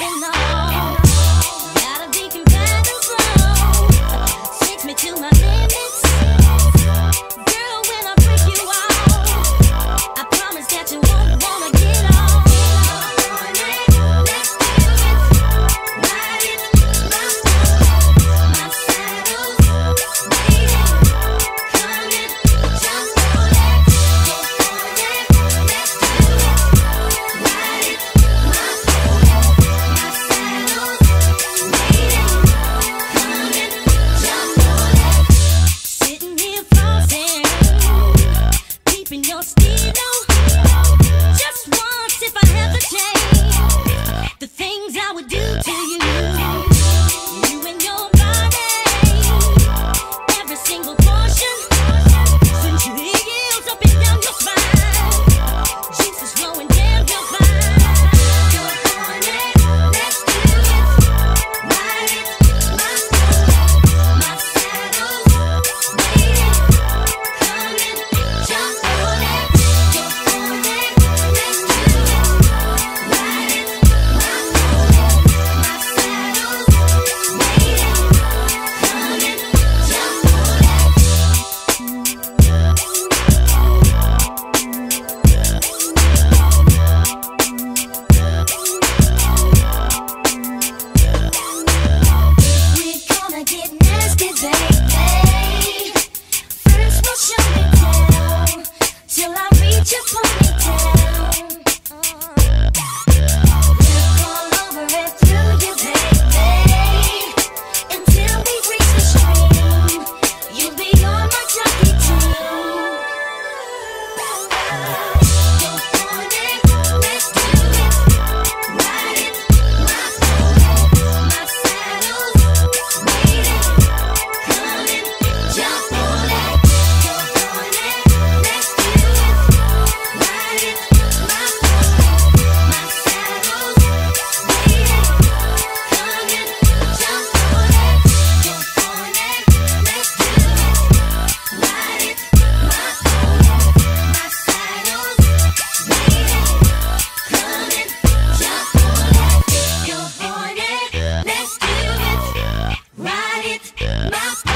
in love. Just once, if I had the chance, the things I would do to you. Just. you. my